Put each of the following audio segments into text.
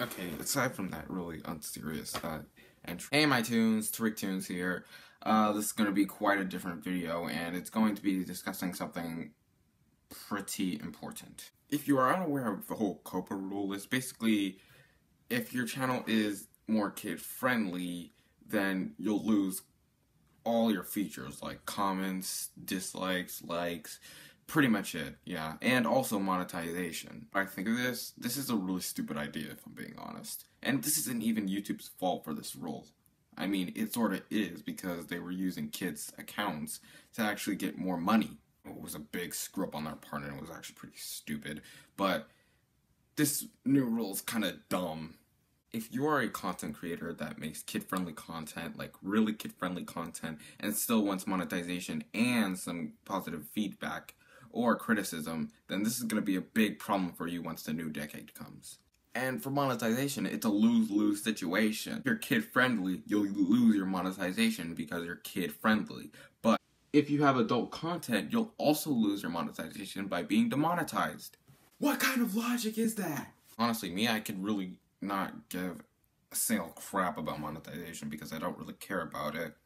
Okay, aside from that really unserious uh, entry. Hey my tunes, Tariq Toons here. Uh, this is going to be quite a different video, and it's going to be discussing something pretty important. If you are unaware of the whole COPPA rule, it's basically if your channel is more kid-friendly, then you'll lose all your features like comments, dislikes, likes, pretty much it, yeah. And also monetization. I think of this, this is a really stupid idea if I'm being honest. And this isn't even YouTube's fault for this rule. I mean, it sort of is because they were using kids' accounts to actually get more money. It was a big screw up on their part and it was actually pretty stupid. But this new rule is kind of dumb. If you are a content creator that makes kid friendly content, like really kid friendly content, and still wants monetization and some positive feedback, or criticism, then this is going to be a big problem for you once the new decade comes. And for monetization, it's a lose-lose situation. If you're kid-friendly, you'll lose your monetization because you're kid-friendly. But if you have adult content, you'll also lose your monetization by being demonetized. What kind of logic is that? Honestly, me, I could really not give a single crap about monetization because I don't really care about it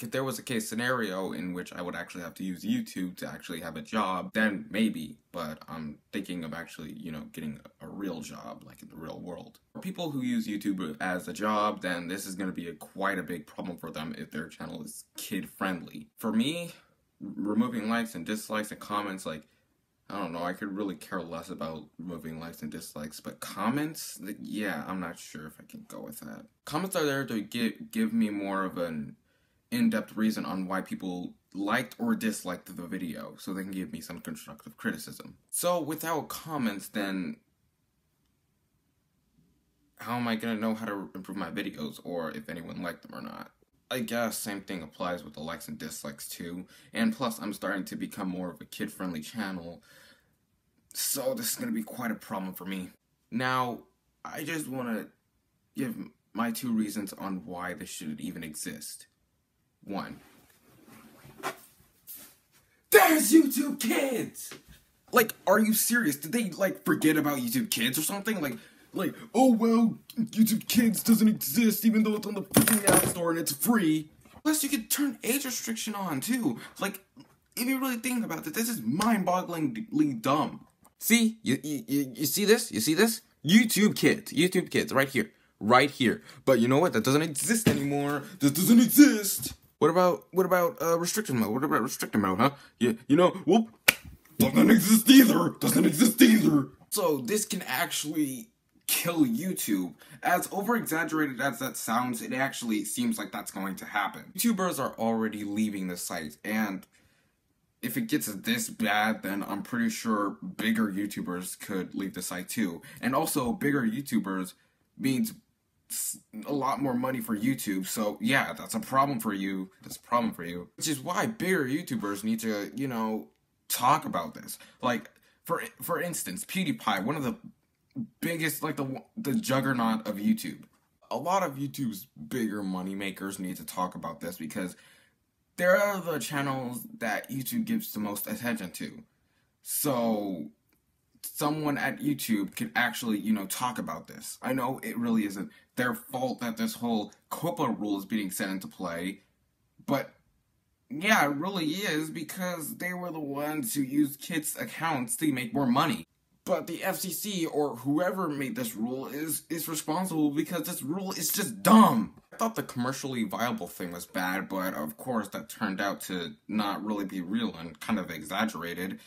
if there was a case scenario in which I would actually have to use YouTube to actually have a job, then maybe. But I'm thinking of actually, you know, getting a real job, like in the real world. For people who use YouTube as a job, then this is going to be a, quite a big problem for them if their channel is kid friendly. For me, removing likes and dislikes and comments, like, I don't know, I could really care less about removing likes and dislikes, but comments, yeah, I'm not sure if I can go with that. Comments are there to give, give me more of an in-depth reason on why people liked or disliked the video so they can give me some constructive criticism. So without comments then how am I gonna know how to improve my videos or if anyone liked them or not? I guess same thing applies with the likes and dislikes too. And plus I'm starting to become more of a kid-friendly channel. So this is gonna be quite a problem for me. Now, I just wanna give my two reasons on why this should even exist one. There's YouTube Kids! Like, are you serious? Did they, like, forget about YouTube Kids or something? Like, like, oh well, YouTube Kids doesn't exist even though it's on the freaking App Store and it's free. Plus, you could turn age restriction on, too. Like, if you really think about it, this is mind-bogglingly dumb. See? You, you, you see this? You see this? YouTube Kids. YouTube Kids, right here. Right here. But you know what? That doesn't exist anymore. This doesn't exist. What about what about uh, restriction mode? What about restricted mode, huh? You you know, whoop, doesn't exist either. Doesn't exist either. So this can actually kill YouTube. As over exaggerated as that sounds, it actually seems like that's going to happen. YouTubers are already leaving the site, and if it gets this bad, then I'm pretty sure bigger YouTubers could leave the site too. And also, bigger YouTubers means a lot more money for YouTube. So yeah, that's a problem for you. That's a problem for you. Which is why bigger YouTubers need to, you know, talk about this. Like for for instance, PewDiePie, one of the biggest, like the the juggernaut of YouTube. A lot of YouTube's bigger money makers need to talk about this because there are the channels that YouTube gives the most attention to. So someone at YouTube can actually, you know, talk about this. I know it really isn't their fault that this whole COPPA rule is being set into play, but yeah, it really is because they were the ones who used kids' accounts to make more money. But the FCC or whoever made this rule is is responsible because this rule is just dumb. I thought the commercially viable thing was bad, but of course that turned out to not really be real and kind of exaggerated.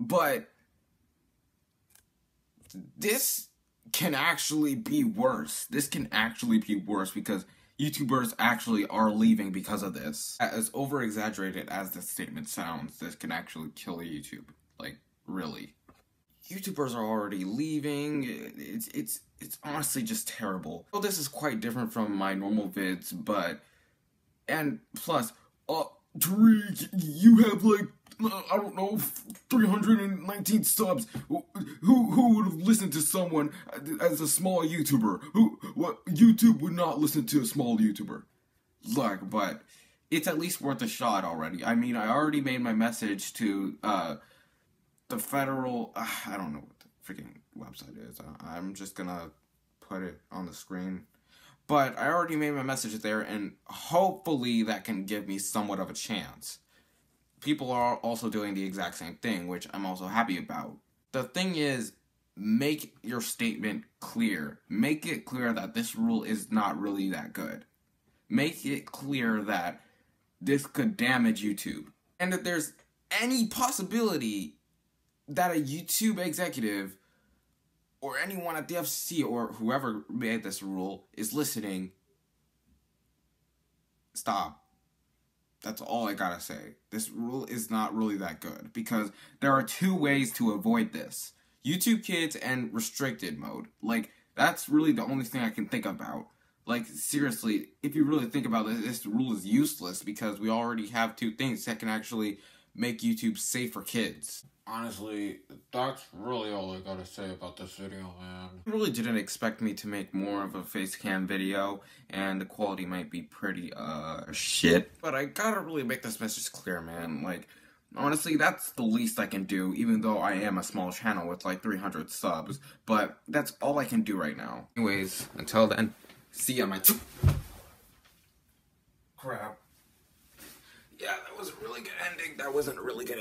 But this can actually be worse. This can actually be worse because YouTubers actually are leaving because of this. As over exaggerated as this statement sounds, this can actually kill YouTube. Like, really. YouTubers are already leaving. It's it's it's honestly just terrible. Well, this is quite different from my normal vids, but and plus, uh, Tariq, you have like I don't know, 319 subs. Who who would have listened to someone as a small YouTuber? Who what YouTube would not listen to a small YouTuber? Like, but it's at least worth a shot already. I mean, I already made my message to uh, the federal. Uh, I don't know what the freaking website is. I'm just gonna put it on the screen. But I already made my message there, and hopefully that can give me somewhat of a chance. People are also doing the exact same thing, which I'm also happy about. The thing is, make your statement clear. Make it clear that this rule is not really that good. Make it clear that this could damage YouTube. And that there's any possibility that a YouTube executive or anyone at the FCC or whoever made this rule is listening, stop. That's all I gotta say. This rule is not really that good because there are two ways to avoid this YouTube Kids and restricted mode. Like, that's really the only thing I can think about. Like, seriously, if you really think about it, this rule is useless because we already have two things that can actually make YouTube safe for kids. Honestly, that's really all I gotta say about this video, man. You really didn't expect me to make more of a face cam video, and the quality might be pretty, uh, shit. But I gotta really make this message clear, man. Like, honestly, that's the least I can do, even though I am a small channel with like 300 subs. But that's all I can do right now. Anyways, until then, see ya, my. Crap. Yeah, was a really good ending. That wasn't a really good ending.